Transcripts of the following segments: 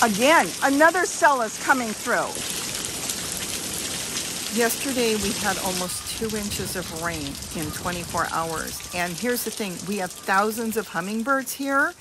Again, another cell is coming through. Yesterday we had almost two inches of rain in 24 hours. And here's the thing, we have thousands of hummingbirds here.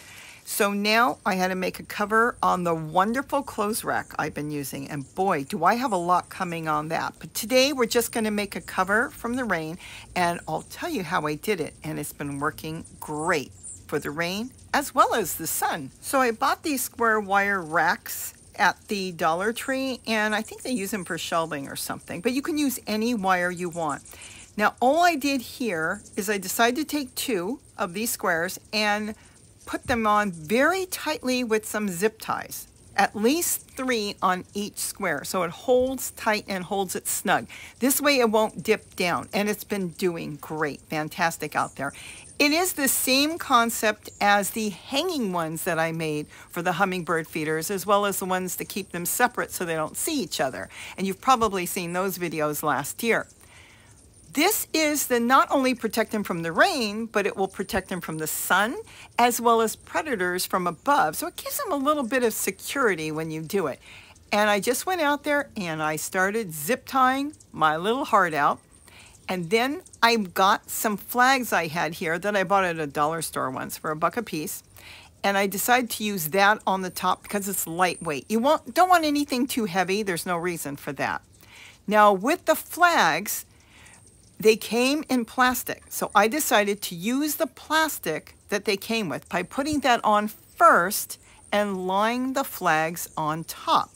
So now I had to make a cover on the wonderful clothes rack I've been using. And boy, do I have a lot coming on that. But today we're just gonna make a cover from the rain and I'll tell you how I did it. And it's been working great for the rain as well as the sun. So I bought these square wire racks at the Dollar Tree and I think they use them for shelving or something, but you can use any wire you want. Now all I did here is I decided to take two of these squares and put them on very tightly with some zip ties at least three on each square so it holds tight and holds it snug this way it won't dip down and it's been doing great fantastic out there it is the same concept as the hanging ones that I made for the hummingbird feeders, as well as the ones to keep them separate so they don't see each other. And you've probably seen those videos last year. This is the not only protect them from the rain, but it will protect them from the sun, as well as predators from above. So it gives them a little bit of security when you do it. And I just went out there and I started zip tying my little heart out. And then I got some flags I had here that I bought at a dollar store once for a buck a piece. And I decided to use that on the top because it's lightweight. You won't, don't want anything too heavy. There's no reason for that. Now with the flags, they came in plastic. So I decided to use the plastic that they came with by putting that on first and laying the flags on top.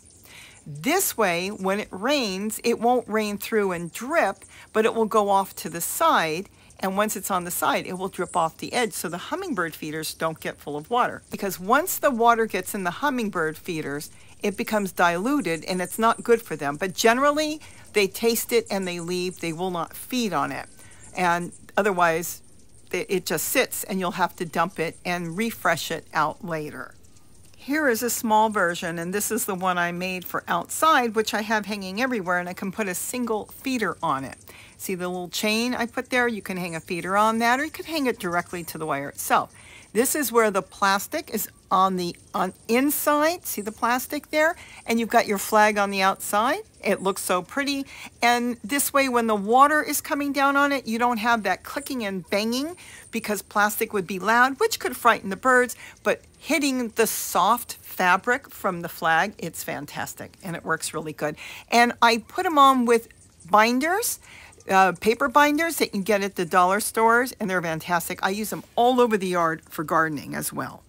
This way, when it rains, it won't rain through and drip, but it will go off to the side. And once it's on the side, it will drip off the edge so the hummingbird feeders don't get full of water. Because once the water gets in the hummingbird feeders, it becomes diluted and it's not good for them. But generally, they taste it and they leave. They will not feed on it. And otherwise, it just sits and you'll have to dump it and refresh it out later. Here is a small version, and this is the one I made for outside, which I have hanging everywhere, and I can put a single feeder on it. See the little chain I put there? You can hang a feeder on that, or you could hang it directly to the wire itself. This is where the plastic is on the on inside. See the plastic there? And you've got your flag on the outside. It looks so pretty. And this way, when the water is coming down on it, you don't have that clicking and banging because plastic would be loud, which could frighten the birds. But hitting the soft fabric from the flag, it's fantastic and it works really good. And I put them on with binders uh, paper binders that you get at the dollar stores, and they're fantastic. I use them all over the yard for gardening as well.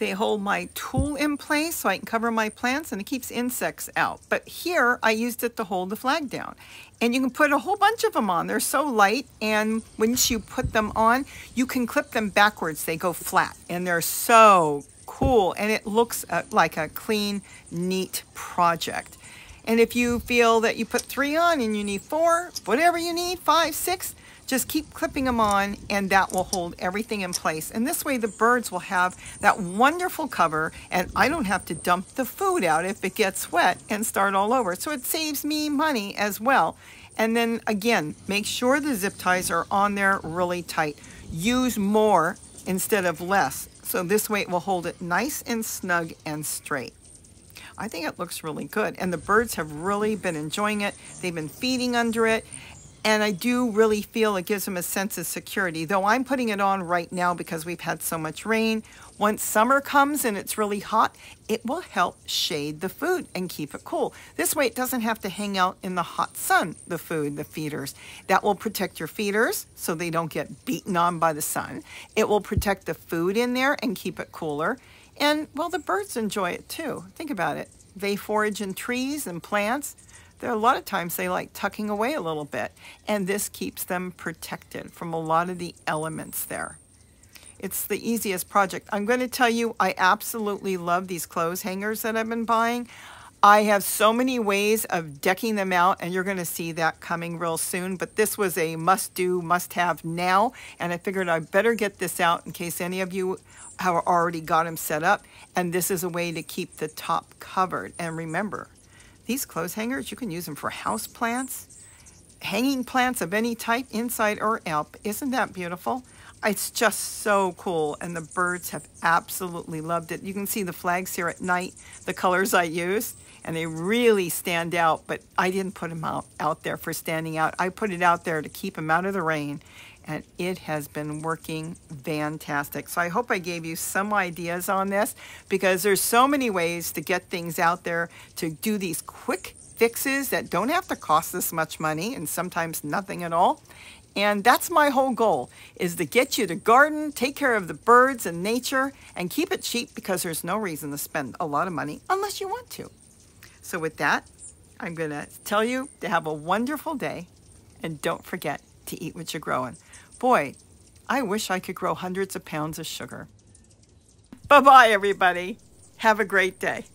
They hold my tool in place so I can cover my plants and it keeps insects out. But here I used it to hold the flag down. And you can put a whole bunch of them on. They're so light and once you put them on, you can clip them backwards. They go flat and they're so cool and it looks uh, like a clean, neat project. And if you feel that you put three on and you need four, whatever you need, five, six, just keep clipping them on and that will hold everything in place. And this way the birds will have that wonderful cover and I don't have to dump the food out if it gets wet and start all over. So it saves me money as well. And then again, make sure the zip ties are on there really tight. Use more instead of less. So this way it will hold it nice and snug and straight. I think it looks really good. And the birds have really been enjoying it. They've been feeding under it. And I do really feel it gives them a sense of security, though I'm putting it on right now because we've had so much rain. Once summer comes and it's really hot, it will help shade the food and keep it cool. This way it doesn't have to hang out in the hot sun, the food, the feeders. That will protect your feeders so they don't get beaten on by the sun. It will protect the food in there and keep it cooler. And, well, the birds enjoy it too. Think about it. They forage in trees and plants. There are a lot of times they like tucking away a little bit, and this keeps them protected from a lot of the elements there. It's the easiest project. I'm going to tell you, I absolutely love these clothes hangers that I've been buying. I have so many ways of decking them out, and you're going to see that coming real soon. But this was a must-do, must-have now, and I figured I'd better get this out in case any of you have already got them set up. And this is a way to keep the top covered. And remember, these clothes hangers, you can use them for house plants, hanging plants of any type, inside or out. Isn't that beautiful? it's just so cool and the birds have absolutely loved it. You can see the flags here at night, the colors I used, and they really stand out, but I didn't put them out, out there for standing out. I put it out there to keep them out of the rain and it has been working fantastic. So I hope I gave you some ideas on this because there's so many ways to get things out there to do these quick fixes that don't have to cost this much money and sometimes nothing at all. And that's my whole goal is to get you to garden, take care of the birds and nature and keep it cheap because there's no reason to spend a lot of money unless you want to. So with that, I'm going to tell you to have a wonderful day and don't forget to eat what you're growing. Boy, I wish I could grow hundreds of pounds of sugar. Bye-bye, everybody. Have a great day.